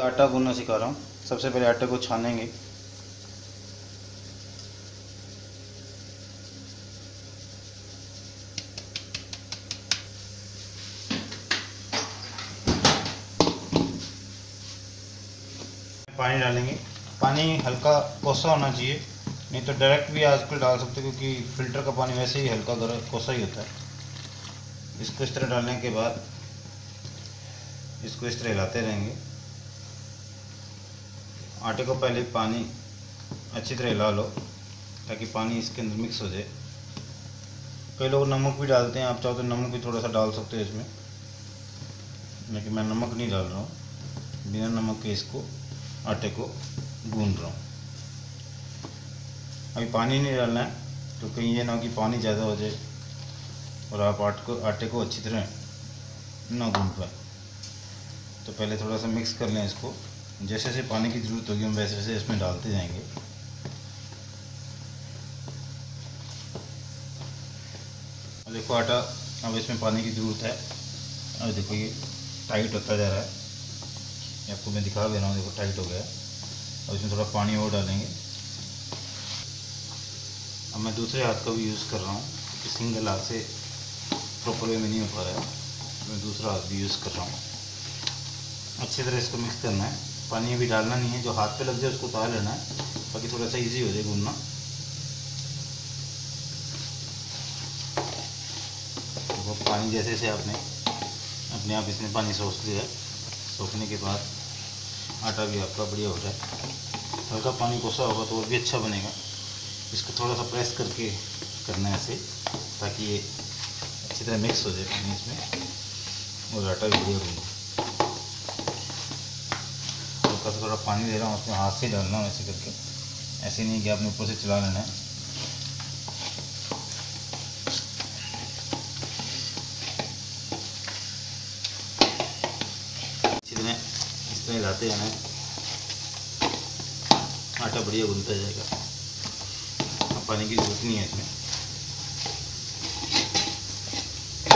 आटा गूंदना सिखा रहा हूँ। सबसे पहले आटे को छानेंगे। पानी डालेंगे। पानी हल्का कोसा होना चाहिए, नहीं तो डायरेक्ट भी आजकल डाल सकते क्योंकि फ़िल्टर का पानी वैसे ही हल्का गर्म कोसा ही होता है। इसको इस तरह डालने के बाद इसको इस तरह हिलाते रहेंगे। आटे को पहले पानी अच्छी तरह हिला लो, ताकि पानी इसके अंदर मिक्स हो जाए। कई लोग नमक भी डालते हैं, आप चाहो तो नमक भी थोड़ा सा डाल सकते हो इसमें। लेकिन मैं नमक नहीं डाल रहा हूँ, बिना नमक के इसको, आटे को गूंद रहा हूँ। अभी पानी नहीं डालना है तो कहीं ये ना कि पानी ज़्यादा हो जाए, और आप आटे को आटे को अच्छी तरह ना गूंद पाए। तो पहले थोड़ा सा मिक्स कर लें इसको। जैसे जैसे पानी की ज़रूरत होगी, हम वैसे वैसे इसमें डालते जाएँगे। देखो आटा, अब इसमें पानी की ज़रूरत है। अब देखो ये टाइट होता जा रहा है। आपको मैं दिखा दे रहा हूँ, देखो टाइट हो गया अब इसमें थोड़ा पानी और डालेंगे। अब मैं दूसरे हाथ का भी यूज़ कर रहा हूँ। कि सिंगल हाथ से प्रॉपर वे में नहीं हो पा रहा है। मैं दूसरा हाथ भी यूज़ कर रहा हूँ। अच्छी तरह इसको मिक्स करना है। पानी भी डालना नहीं है, जो हाथ पे लग जाए उसको उतार लेना है। ताकि थोड़ा सा इजी हो जाए गूंदना। देखो पानी जैसे जैसे आपने अपने आप इसमें पानी सोख लिया। सोखने के बाद आटा भी आपका बढ़िया हो जाए। हल्का पानी कोसा होगा तो और भी अच्छा बनेगा। इसको थोड़ा सा प्रेस करके करना है ऐसे, ताकि ये अच्छी तरह मिक्स हो जाए पानी इसमें और आटा भी बढ़िया बने। सा थोड़ा पानी दे रहा हूँ, उसमें हाथ से डालना हूँ ऐसे करके। ऐसे नहीं कि आपने ऊपर से चला लेना है। इस तरह है। आटा बढ़िया गूंदता जाएगा। अब पानी की ज़रूरत नहीं है इसमें।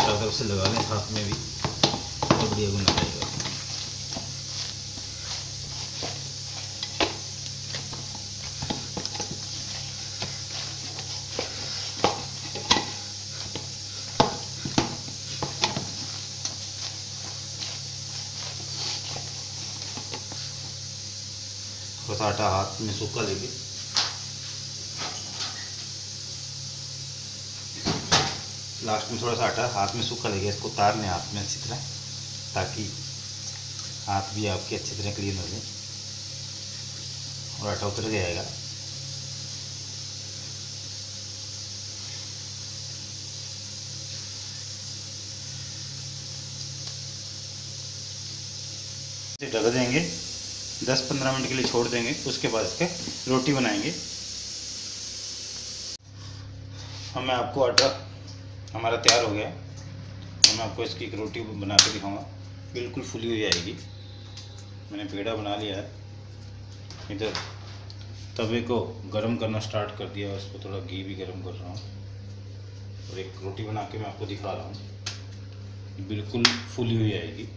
चारों तरफ़ से लगा लें हाथ में भी। तो बढ़िया गुना जाएगा। थोड़ा सा आटा हाथ में सूखा लेंगे लास्ट में थोड़ा सा आटा हाथ में सूखा लेंगे इसको उतार लें हाथ में अच्छी तरह, ताकि हाथ भी आपके अच्छी तरह क्लीन हो जाए। और आटा उतर जाएगा। ढक देंगे। 10-15 मिनट के लिए छोड़ देंगे, उसके बाद इसके रोटी बनाएँगे। हम मैं आपको आटा हमारा तैयार हो गया। मैं आपको इसकी एक रोटी बना के दिखाऊँगा। बिल्कुल फुली हुई आएगी। मैंने पेड़ा बना लिया है। इधर तवे को गरम करना स्टार्ट कर दिया उस पर थोड़ा घी भी गरम कर रहा हूँ। और एक रोटी बना के मैं आपको दिखा रहा हूँ। बिल्कुल फुली हुई आएगी।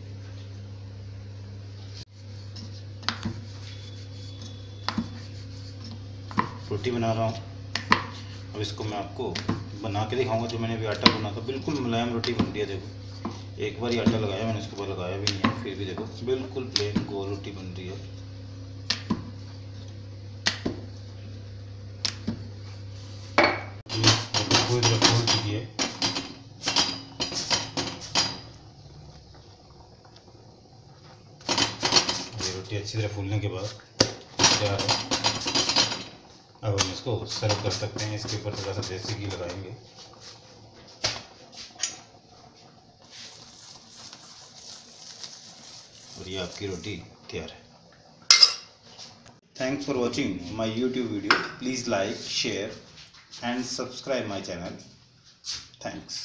रोटी बना रहा हूँ। अब इसको मैं आपको बना के दिखाऊँगा जो मैंने अभी आटा बना था। बिल्कुल मुलायम रोटी बन रही है, देखो। एक बार ही आटा लगाया, मैंने इसके ऊपर लगाया भी नहीं है, फिर भी देखो। बिल्कुल प्लेन गोल रोटी बन रही है। रोटी अच्छी तरह फूलने के बाद तैयार है। अब हम इसको सर्व कर सकते हैं इसके ऊपर थोड़ा सा देसी घी लगाएँगे। और ये आपकी रोटी तैयार है। Thanks for watching my YouTube video please like share and subscribe my channel thanks